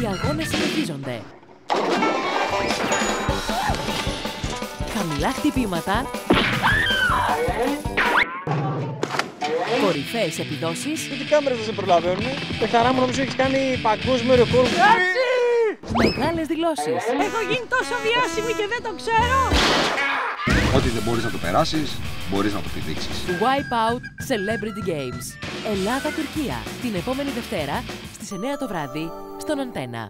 Οι αγώνες συνεχίζονται. Χαμηλά χτυπήματα. Κορυφαίες επιδόσεις. Οι κάμερες δεν σε προλαβαίνουν. Πεχταρά μου νομίζω έχεις κάνει παγκόσμιο ρεκόρ. Μεγάλες δηλώσεις. Έχω γίνει τόσο διάσημη και δεν το ξέρω. Ό,τι δεν μπορείς να το περάσεις, μπορείς να το πηδήξεις. Wipeout Celebrity Games. Ελλάδα-Τουρκία. Την επόμενη Δευτέρα στις 9 το βράδυ Dona Antena.